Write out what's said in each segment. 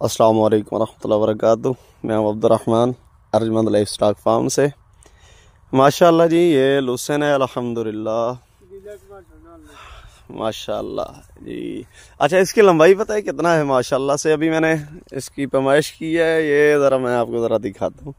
अस्सलाम वालेकुम रहमतुल्लाहि वरकatuh मैं हूँ Abdulrahman, Arjmand livestock farm से। माशाल्लाह जी, ये लुसन है, अल्हम्दुलिल्लाह। माशाल्लाह जी। अच्छा इसकी लंबाई पता है कितना है, माशाल्लाह से? अभी मैंने इसकी पैमाइश की है, ये ज़रा मैं आपको ज़रा दिखाता हूँ।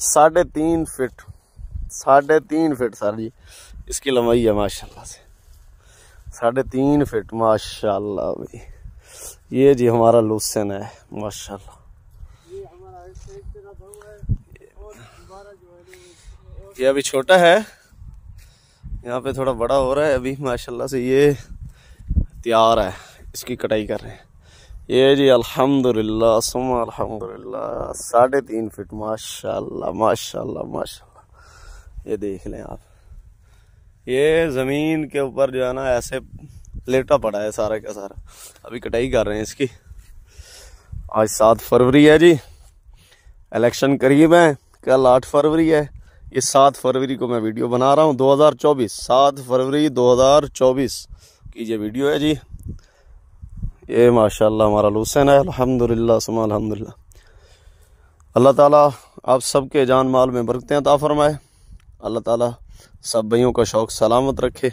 साढ़े तीन फिट, साढ़े तीन फिट, सर जी। इसकी लंबाई है, माशाल्लाह से। साढ़े तीन फिट, माशाल्लाह भाई ये जी हमारा लुसन है, माशाल्लाह। ये अभी छोटा है, यहाँ पे थोड़ा बड़ा हो रहा है अभी, माशाल्लाह से ये तैयार है, इसकी कटाई कर रहे हैं। ये जी अल्हम्दुलिल्लाह सुमा अल्हम्दुलिल्लाह, साढ़े तीन फिट, माशाल्लाह माशाल्लाह माशाल्लाह। ये देख लें आप। ये ज़मीन के ऊपर जो है ना, ऐसे लेटा पड़ा है सारा का सारा। अभी कटाई कर रहे हैं इसकी। आज सात फरवरी है जी। इलेक्शन करीब है कल आठ फरवरी है। ये सात फरवरी को मैं वीडियो बना रहा हूँ 2024 सात फरवरी 2024 की ये वीडियो है जी। ये माशाल्लाह हमारा लूसन है। अल्हम्दुलिल्लाह, सुमा अल्हम्दुलिल्लाह। अल्लाह ताला आप सबके जान माल में बरकतें अता फरमाए। अल्लाह ताला सब भाइयों का शौक़ सलामत रखे।